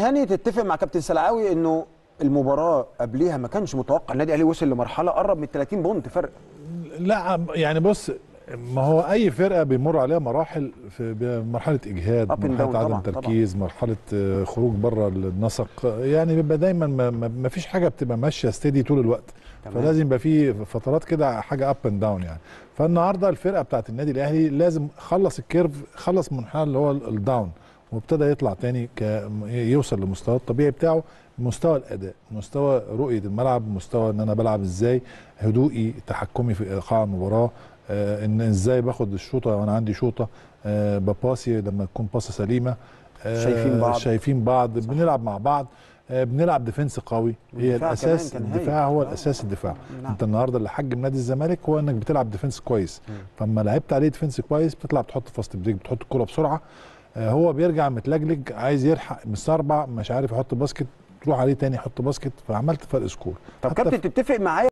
هاني تتفق مع كابتن سلعاوي إنه المباراة قبليها ما كانش متوقع النادي الأهلي وصل لمرحلة قرب من 30 point فرق؟ لا يعني بص ما هو أي فرقة بيمر عليها مراحل في مرحلة إجهاد مرحلة عدم طبعاً، تركيز مرحلة آه، خروج بره النسق. يعني بيبقى دايما ما- ما فيش حاجة بتبقى ماشية steady طول الوقت. تمام. فلازم يبقى في فترات كده حاجة up and down يعني. فالنهاردة الفرقة بتاعت النادي الأهلي لازم خلص ال curve خلص منحنى اللي هو ال- ال down وابتدى يطلع تاني ك يوصل للمستوى الطبيعي بتاعه مستوى الأداء مستوى رؤية الملعب مستوى إن أنا بلعب إزاي هدوئي تحكمي في إيقاع المباراة آه إن إزاي باخد الشوطة وأنا عندي شوطة آه بباسي لما تكون باصة سليمة آه شايفين بعض. شايفين بعض بنلعب مع بعض بنلعب defence قوي هي الأساس. الدفاع هو. الأساس الدفاع نعم. أنت النهارده اللي حجم نادي الزمالك هو إنك بتلعب defence كويس مم. فلما لعبت عليه defence كويس بتطلع بتحط fast break بتحط الكورة بسرعة هو بيرجع متلجلج عايز يلحق مستربع مش عارف يحط basket تروح عليه تاني يحط basket فعملت فرق score. طب كابتن تتفق معايا؟